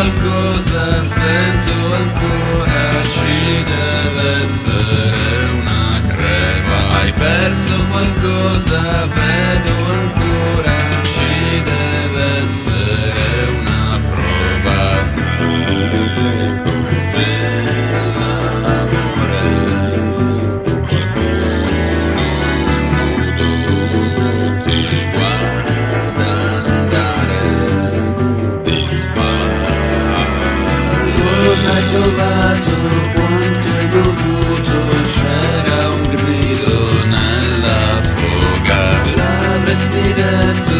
qualcosa, sento ancora, ci deve essere una creva. Hai perso qualcosa, vedo Cosa hai provato? Quanto hai goduto? C'era un grido nella foga. L'avresti detto,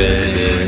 velha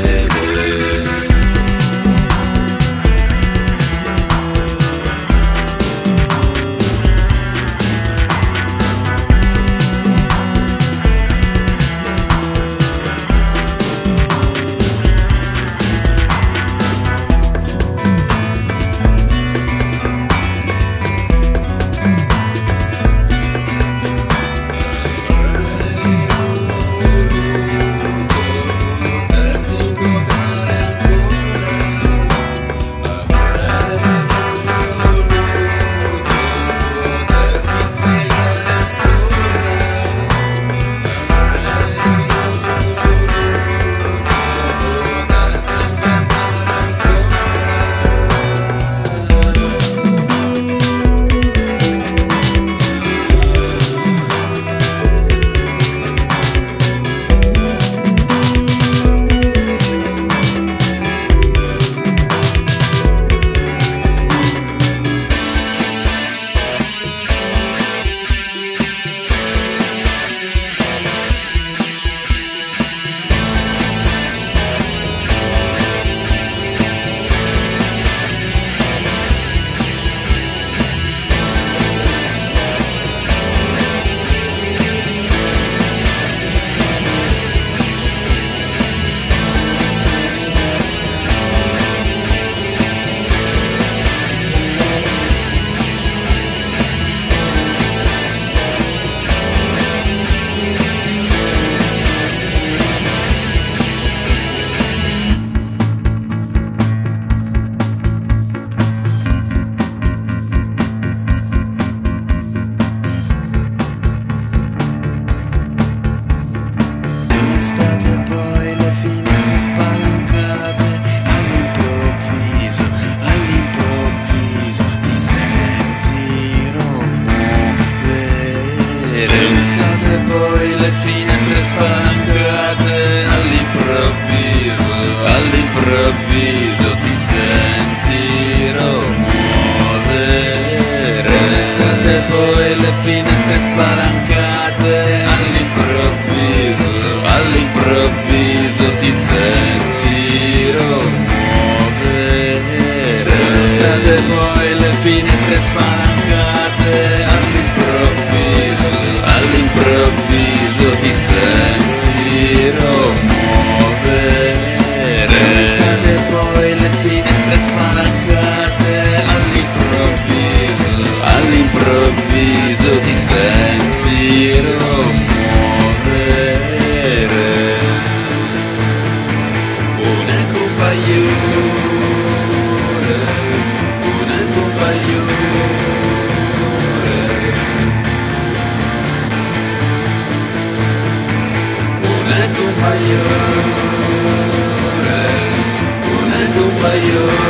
finestre spalancate all'improvviso, all'improvviso ti senti muovere. State poi le finestre spalancate all'improvviso, all'improvviso ti senti muovere. State poi le finestre spalancate all'improvviso ti senti muovere. Una compaglione, una compaglione. Una compaglione, una compaglione.